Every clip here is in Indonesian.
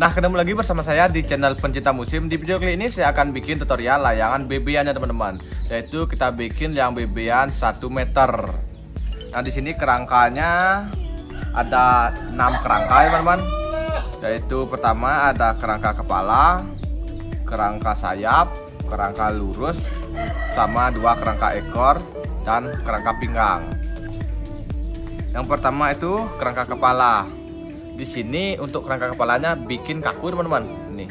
Nah, ketemu lagi bersama saya di channel pencinta musim. Di video kali ini saya akan bikin tutorial layangan bebeannya teman-teman. Yaitu kita bikin yang bebean 1 meter. Nah, di sini kerangkanya ada 6 kerangka ya teman-teman. Yaitu pertama ada kerangka kepala, kerangka sayap, kerangka lurus, sama dua kerangka ekor dan kerangka pinggang. Yang pertama itu kerangka kepala di sini untuk kerangka kepalanya bikin kaku teman-teman. Ini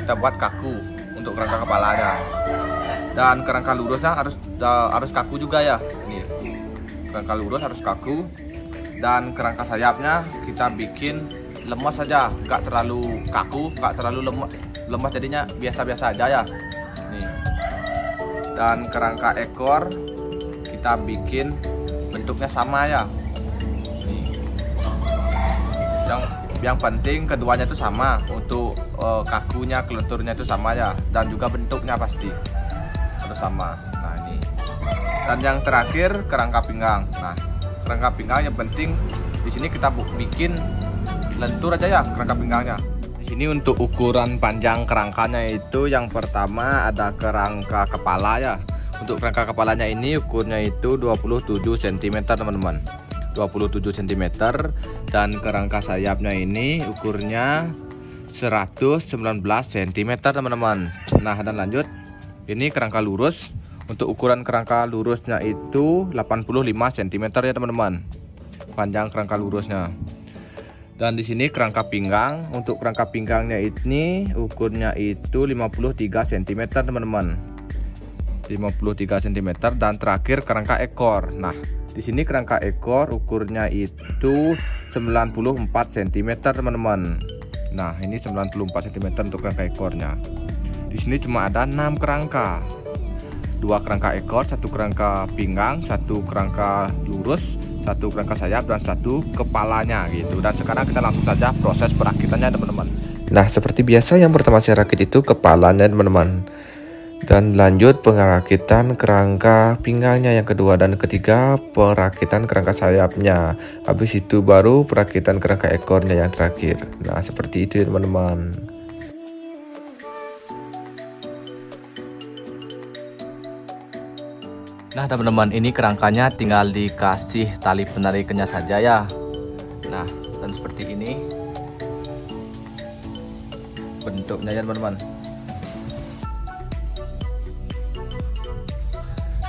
kita buat kaku untuk kerangka kepalanya. Dan kerangka lurusnya harus harus kaku juga ya. Ini kerangka lurus harus kaku. Dan kerangka sayapnya kita bikin lemas saja nggak terlalu kaku nggak terlalu lemas lemas jadinya biasa-biasa aja ya. Nih dan kerangka ekor kita bikin bentuknya sama ya yang yang penting keduanya itu sama. Untuk uh, kakunya kelenturnya itu sama ya. Dan juga bentuknya pasti. Harus sama. Nah ini. Dan yang terakhir kerangka pinggang nah kerangka pinggang yang penting di sini kita bikin lentur aja ya kerangka pinggangnya di sini untuk ukuran panjang kerangkanya itu yang pertama ada kerangka kepala ya. Untuk kerangka kepalanya ini ukurnya itu 27 cm teman-teman. 27 cm dan kerangka sayapnya ini ukurnya 119 cm teman-teman. Nah dan lanjut. Ini kerangka lurus. Untuk ukuran kerangka lurusnya itu 85 cm ya teman-teman. Panjang kerangka lurusnya. Dan di sini kerangka pinggang. Untuk kerangka pinggangnya ini ukurnya itu 53 cm teman-teman. 53 cm dan terakhir kerangka ekor. Nah di sini kerangka ekor ukurnya itu 94 cm teman-teman. Nah, ini 94 cm untuk kerangka ekornya. Di sini cuma ada 6 kerangka. Dua kerangka ekor, satu kerangka pinggang, satu kerangka lurus, satu kerangka sayap dan satu kepalanya gitu. Dan sekarang kita langsung saja proses perakitannya teman-teman. Nah, seperti biasa yang pertama saya rakit itu kepalanya teman-teman dan lanjut perakitan kerangka pinggangnya yang kedua dan ketiga perakitan kerangka sayapnya. Habis itu baru perakitan kerangka ekornya yang terakhir. Nah seperti itu ya teman-teman. Nah teman-teman ini kerangkanya tinggal dikasih tali penarikannya saja ya. Nah dan seperti ini bentuknya ya teman-teman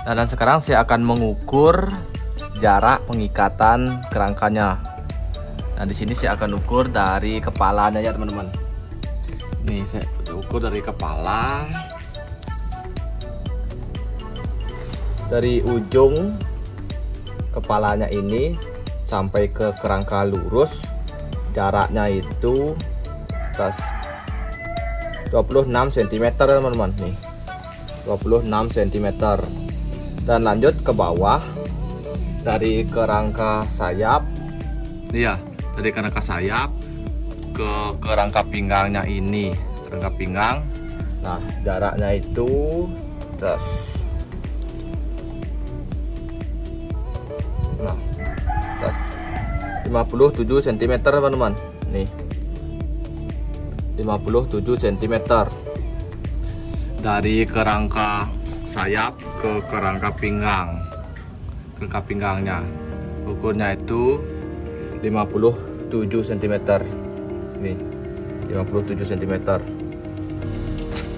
Nah, dan sekarang saya akan mengukur jarak pengikatan kerangkanya. Nah, di sini saya akan ukur dari kepalanya ya, teman-teman. Nih, saya ukur dari kepala. Dari ujung kepalanya ini sampai ke kerangka lurus jaraknya itu tas 26 cm teman-teman nih 26 cm dan lanjut ke bawah. Dari kerangka sayap. Iya dari kerangka sayap ke kerangka pinggangnya ini. Kerangka pinggang. Nah jaraknya itu terus. Nah terus. 57 cm teman-teman. Nih. 57 cm dari kerangka sayap ke kerangka pinggang. Kerangka pinggangnya. Ukurnya itu 57 cm nih 57 cm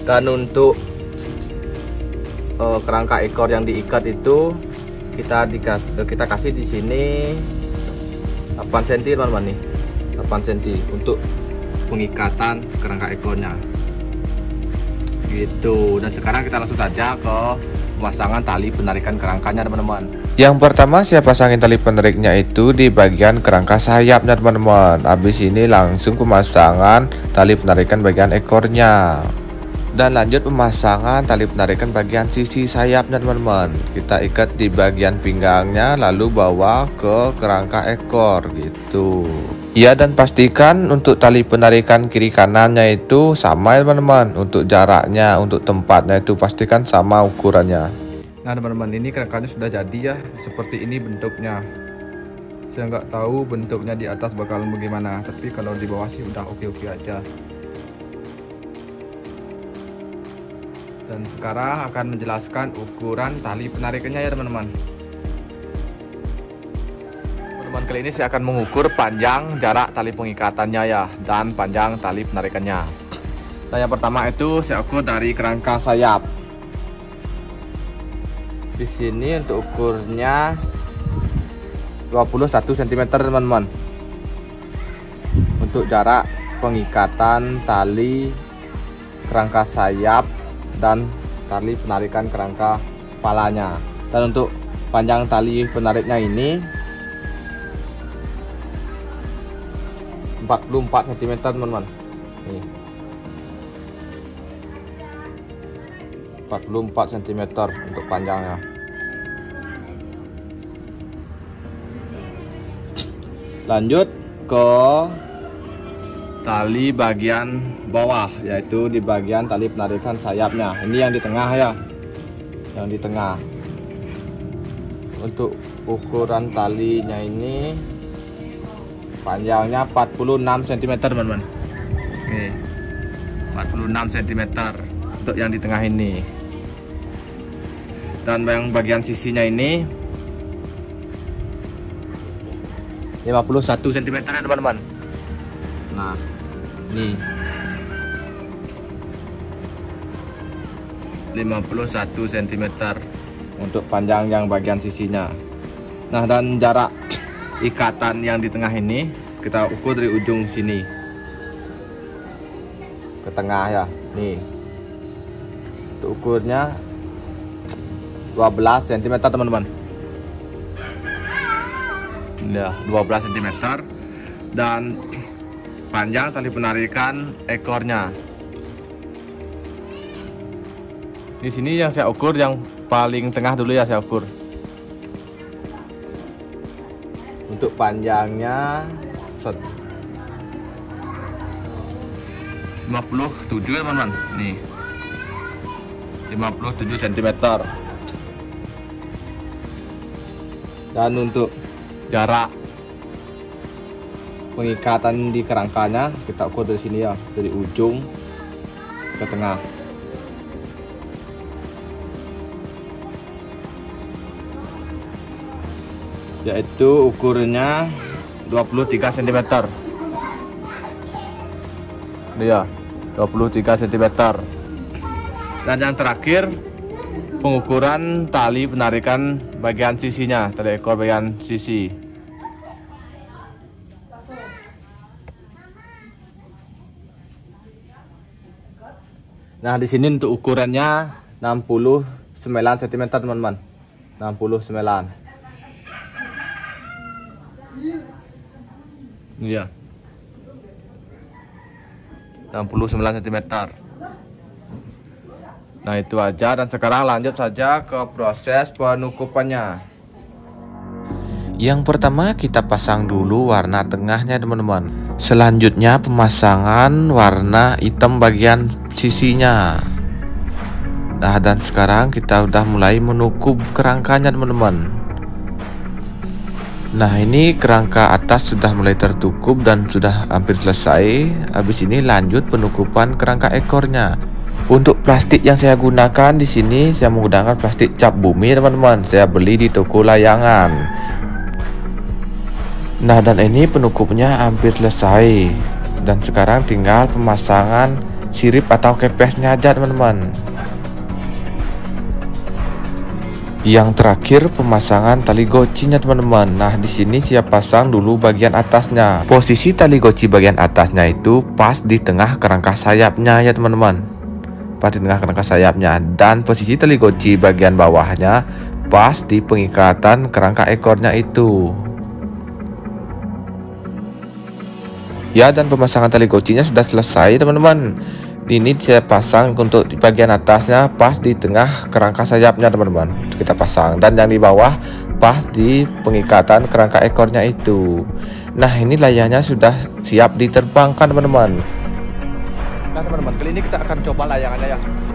dan untuk uh, kerangka ekor yang diikat itu kita dikas kita kasih di sini 8 cm teman-teman nih. 8 cm untuk pengikatan kerangka ekornya gitu. Dan sekarang kita langsung saja ke pemasangan tali penarikan kerangkanya teman-teman. Yang pertama saya pasangin tali penariknya itu di bagian kerangka sayapnya teman-teman. Habis ini langsung pemasangan tali penarikan bagian ekornya. Dan lanjut pemasangan tali penarikan bagian sisi sayapnya teman-teman. Kita ikat di bagian pinggangnya lalu bawa ke kerangka ekor gitu Ya dan pastikan untuk tali penarikan kiri kanannya itu sama ya teman-teman. Untuk jaraknya, untuk tempatnya itu pastikan sama ukurannya. Nah teman-teman ini kerangkanya sudah jadi ya. Seperti ini bentuknya. Saya nggak tahu bentuknya di atas bakal bagaimana tapi kalau di bawah sih udah oke-oke aja. Dan sekarang akan menjelaskan ukuran tali penarikannya ya teman-teman teman-teman kali ini saya akan mengukur panjang jarak tali pengikatannya ya dan panjang tali penarikannya. Nah yang pertama itu saya ukur dari kerangka sayap. Di sini untuk ukurnya 21 cm teman-teman. Untuk jarak pengikatan tali kerangka sayap dan tali penarikan kerangka kepalanya. Dan untuk panjang tali penariknya ini 44 cm teman-teman. Nih. 44 cm untuk panjangnya. Lanjut ke tali bagian bawah yaitu di bagian tali penarikan sayapnya. Ini yang di tengah ya. Yang di tengah. Untuk ukuran talinya ini panjangnya 46 cm teman-teman. Nih 46 cm untuk yang di tengah ini. Dan yang bagian sisinya ini 51 cm ya teman-teman. Nah nih 51 cm untuk panjang yang bagian sisinya. Nah dan jarak ikatan yang di tengah ini kita ukur dari ujung sini. Ke tengah ya nih. Untuk ukurnya 12 cm teman-teman. Ya 12 cm dan panjang tali penarikan ekornya. Di sini yang saya ukur yang paling tengah dulu ya saya ukur untuk panjangnya set. 57 teman-teman. Nih. 57 cm dan untuk jarak pengikatan di kerangkanya kita ukur dari sini ya dari ujung ke tengah yaitu ukurannya 23 cm ya 23 cm dan yang terakhir pengukuran tali penarikan bagian sisinya tali ekor bagian sisi. Nah di sini untuk ukurannya 69 cm teman-teman. 69 Iya. 69 cm. Nah, itu aja dan sekarang lanjut saja ke proses penukupannya. Yang pertama kita pasang dulu warna tengahnya teman-teman Selanjutnya pemasangan warna hitam bagian sisinya Nah dan sekarang kita udah mulai menukup kerangkanya teman-teman Nah ini kerangka atas sudah mulai tertukup dan sudah hampir selesai. Habis ini lanjut penukupan kerangka ekornya. Untuk plastik yang saya gunakan di sini saya menggunakan plastik cap bumi teman-teman. Saya beli di toko layangan. Nah dan ini penukupnya hampir selesai. Dan sekarang tinggal pemasangan sirip atau kepesnya aja teman-teman Yang terakhir pemasangan tali gocinya teman-teman. Nah, di sini saya pasang dulu bagian atasnya. Posisi tali goci bagian atasnya itu pas di tengah kerangka sayapnya ya teman-teman. Pas di tengah kerangka sayapnya dan posisi tali goci bagian bawahnya pas di pengikatan kerangka ekornya itu. Ya dan pemasangan tali gocinya sudah selesai teman-teman ini saya pasang untuk di bagian atasnya pas di tengah kerangka sayapnya teman-teman. Kita pasang. Dan yang di bawah pas di pengikatan kerangka ekornya itu. Nah ini layarnya sudah siap diterbangkan teman-teman. Nah teman-teman kali ini kita akan coba layangannya ya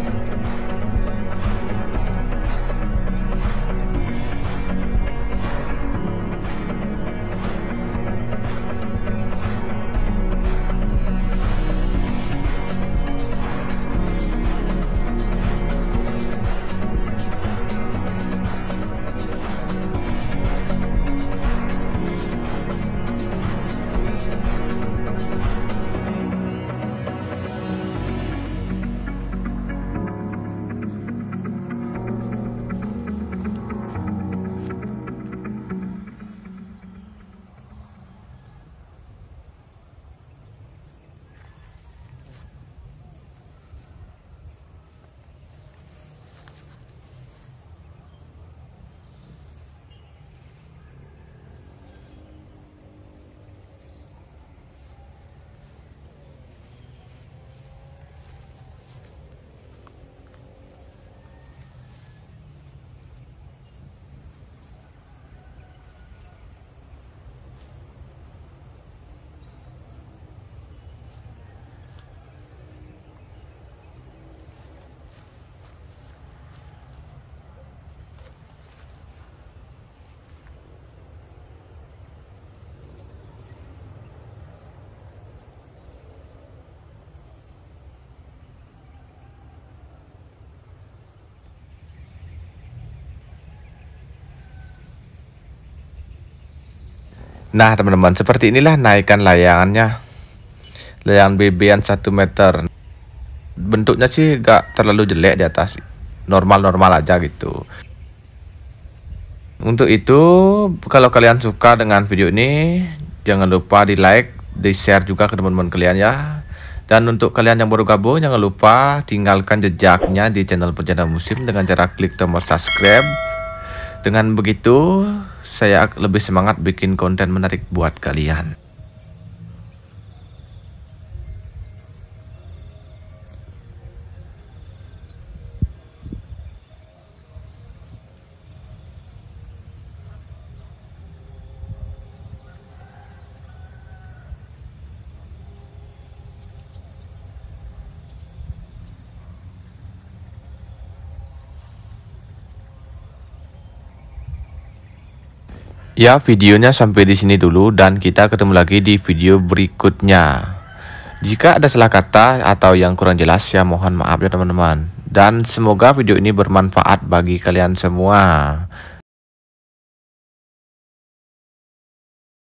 Nah teman-teman seperti inilah naikkan layangannya. Layangan BB-an 1 meter. Bentuknya sih gak terlalu jelek di atas. Normal-normal aja gitu. Untuk itu kalau kalian suka dengan video ini Jangan lupa di like, di share juga ke teman-teman kalian ya. Dan untuk kalian yang baru gabung jangan lupa tinggalkan jejaknya di channel Penjana Musim dengan cara klik tombol subscribe dengan begitu, saya lebih semangat bikin konten menarik buat kalian. Ya, videonya sampai di sini dulu dan kita ketemu lagi di video berikutnya. Jika ada salah kata atau yang kurang jelas ya mohon maaf ya teman-teman. Dan semoga video ini bermanfaat bagi kalian semua.